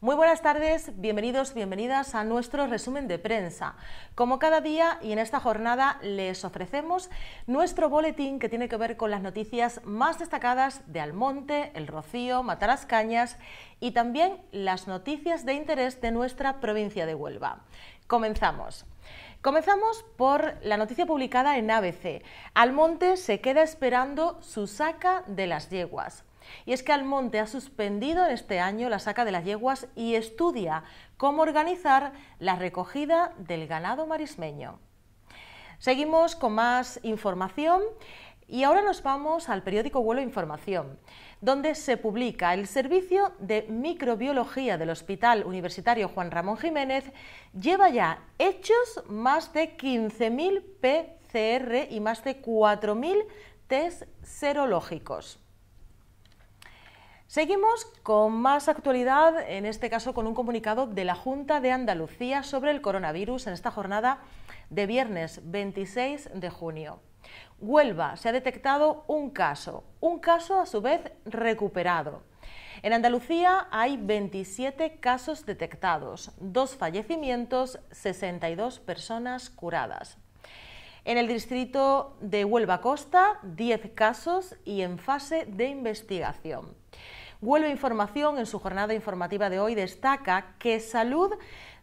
Muy buenas tardes, bienvenidos, bienvenidas a nuestro resumen de prensa. Como cada día y en esta jornada les ofrecemos nuestro boletín que tiene que ver con las noticias más destacadas de Almonte, El Rocío, Matarascañas y también las noticias de interés de nuestra provincia de Huelva. Comenzamos. Comenzamos por la noticia publicada en ABC. Almonte se queda esperando su saca de las yeguas. Y es que Almonte ha suspendido en este año la saca de las yeguas y estudia cómo organizar la recogida del ganado marismeño. Seguimos con más información y ahora nos vamos al periódico Vuelo Información, donde se publica el servicio de microbiología del Hospital Universitario Juan Ramón Jiménez lleva ya hechos más de 15.000 PCR y más de 4.000 test serológicos. Seguimos con más actualidad, en este caso con un comunicado de la Junta de Andalucía sobre el coronavirus en esta jornada de viernes 26 de junio. Huelva se ha detectado un caso, un caso a su vez recuperado. En Andalucía hay 27 casos detectados, dos fallecimientos, 62 personas curadas. En el distrito de Huelva Costa, 10 casos y en fase de investigación. Huelva Información en su jornada informativa de hoy destaca que Salud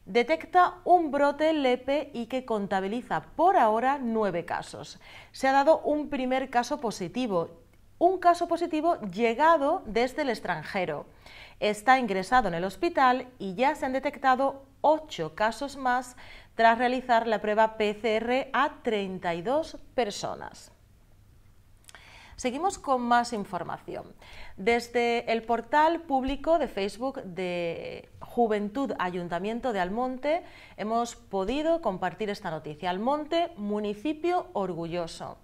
detecta un brote LEPE y que contabiliza por ahora nueve casos. Se ha dado un primer caso positivo, un caso positivo llegado desde el extranjero. Está ingresado en el hospital y ya se han detectado ocho casos más tras realizar la prueba PCR a 32 personas. Seguimos con más información. Desde el portal público de Facebook de Juventud Ayuntamiento de Almonte hemos podido compartir esta noticia. Almonte, municipio orgulloso.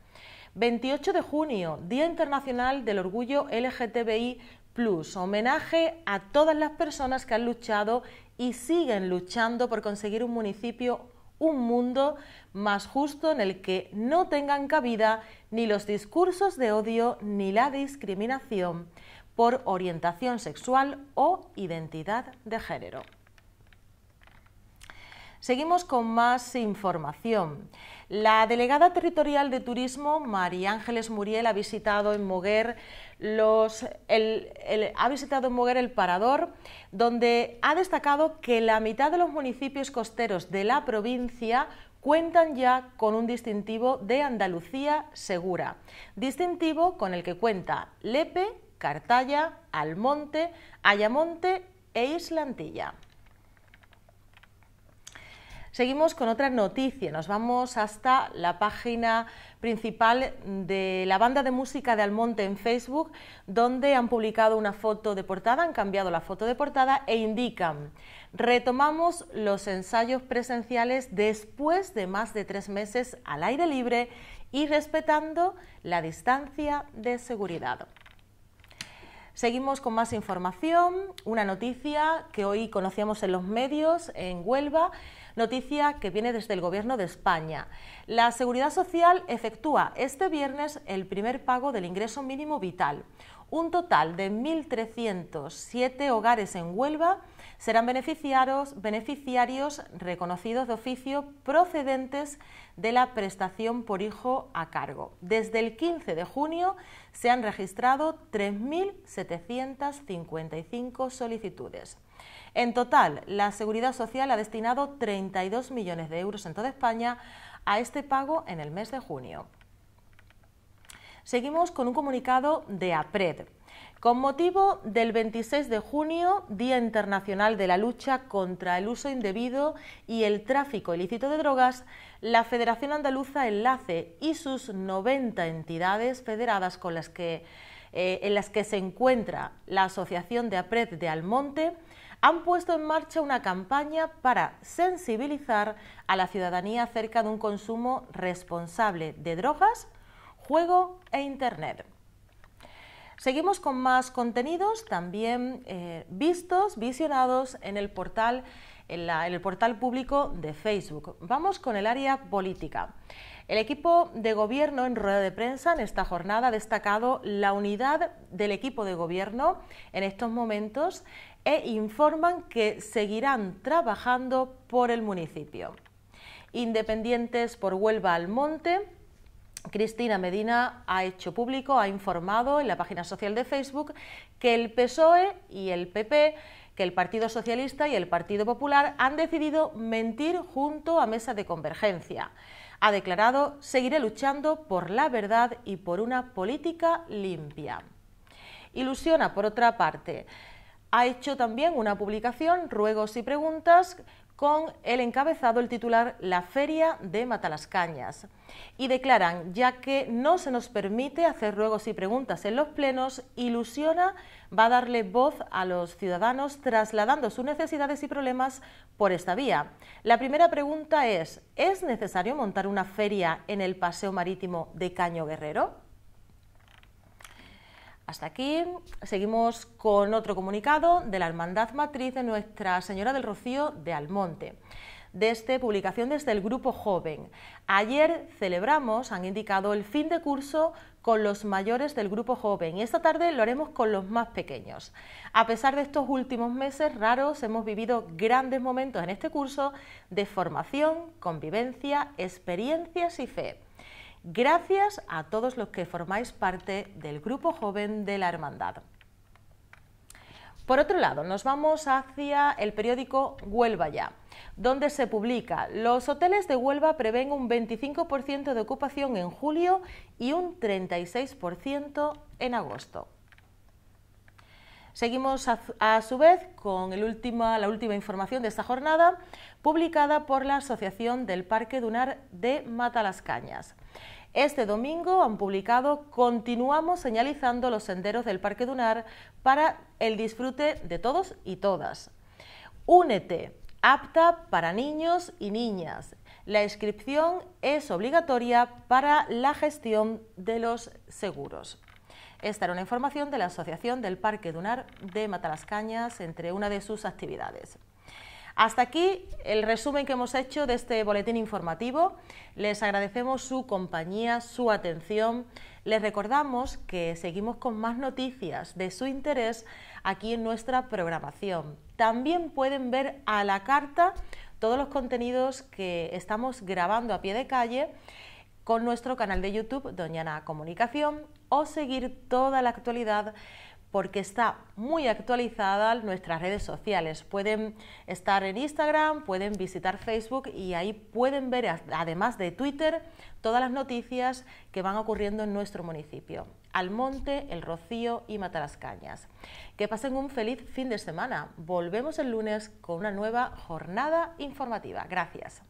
28 de junio, Día Internacional del Orgullo LGTBI Plus, homenaje a todas las personas que han luchado y siguen luchando por conseguir un municipio un mundo más justo en el que no tengan cabida ni los discursos de odio ni la discriminación por orientación sexual o identidad de género. Seguimos con más información. La delegada territorial de turismo, María Ángeles Muriel, ha visitado en Moguer ha visitado en Moguer el Parador, donde ha destacado que la mitad de los municipios costeros de la provincia cuentan ya con un distintivo de Andalucía segura, distintivo con el que cuenta Lepe, Cartaya, Almonte, Ayamonte e Islantilla. Seguimos con otra noticia, nos vamos hasta la página principal de la banda de música de Almonte en Facebook, donde han publicado una foto de portada, han cambiado la foto de portada e indican, retomamos los ensayos presenciales después de más de tres meses al aire libre y respetando la distancia de seguridad. Seguimos con más información, una noticia que hoy conocíamos en los medios en Huelva, noticia que viene desde el Gobierno de España. La Seguridad Social efectúa este viernes el primer pago del ingreso mínimo vital. Un total de 1.307 hogares en Huelva serán beneficiarios, beneficiarios reconocidos de oficio procedentes de la prestación por hijo a cargo. Desde el 15 de junio se han registrado 3.755 solicitudes. En total, la Seguridad Social ha destinado 32 millones de euros en toda España a este pago en el mes de junio. Seguimos con un comunicado de APRED. Con motivo del 26 de junio, Día Internacional de la Lucha contra el Uso Indebido y el Tráfico Ilícito de Drogas, la Federación Andaluza Enlace y sus 90 entidades federadas con las que, eh, en las que se encuentra la Asociación de APRED de Almonte, han puesto en marcha una campaña para sensibilizar a la ciudadanía acerca de un consumo responsable de drogas, juego e Internet. Seguimos con más contenidos también eh, vistos, visionados en el portal en, el portal público de Facebook. Vamos con el área política. El equipo de gobierno en rueda de prensa en esta jornada ha destacado la unidad del equipo de gobierno en estos momentos e informan que seguirán trabajando por el municipio. Independientes por Huelva al Monte, Cristina Medina ha hecho público, ha informado en la página social de Facebook que el PSOE y el PP que el Partido Socialista y el Partido Popular han decidido mentir junto a mesa de convergencia. Ha declarado, seguiré luchando por la verdad y por una política limpia. Ilusiona, por otra parte, ha hecho también una publicación, ruegos y preguntas, con el encabezado, el titular La Feria de Matalascañas. Y declaran, ya que no se nos permite hacer ruegos y preguntas en los plenos, Ilusiona va a darle voz a los ciudadanos trasladando sus necesidades y problemas por esta vía. La primera pregunta es, ¿es necesario montar una feria en el Paseo Marítimo de Caño Guerrero? Hasta aquí seguimos con otro comunicado de la Hermandad Matriz de Nuestra Señora del Rocío de Almonte. Desde publicación desde el Grupo Joven. Ayer celebramos, han indicado, el fin de curso con los mayores del Grupo Joven y esta tarde lo haremos con los más pequeños. A pesar de estos últimos meses raros, hemos vivido grandes momentos en este curso de formación, convivencia, experiencias y fe. Gracias a todos los que formáis parte del grupo joven de la Hermandad. Por otro lado, nos vamos hacia el periódico Huelva Ya, donde se publica los hoteles de Huelva prevén un 25% de ocupación en julio y un 36% en agosto. Seguimos a, su vez con la última información de esta jornada, publicada por la Asociación del Parque Dunar de Matalascañas. Este domingo han publicado Continuamos señalizando los senderos del Parque Dunar para el disfrute de todos y todas. Únete, apta para niños y niñas. La inscripción es obligatoria para la gestión de los seguros. Esta era una información de la Asociación del Parque Dunar de Matalascañas entre una de sus actividades. Hasta aquí el resumen que hemos hecho de este boletín informativo. Les agradecemos su compañía, su atención. Les recordamos que seguimos con más noticias de su interés aquí en nuestra programación. También pueden ver a la carta todos los contenidos que estamos grabando a pie de calle con nuestro canal de YouTube Doñana Comunicación o seguir toda la actualidad porque está muy actualizada nuestras redes sociales. Pueden estar en Instagram, pueden visitar Facebook y ahí pueden ver, además de Twitter, todas las noticias que van ocurriendo en nuestro municipio. Almonte, El Rocío y Matalascañas. Que pasen un feliz fin de semana. Volvemos el lunes con una nueva jornada informativa. Gracias.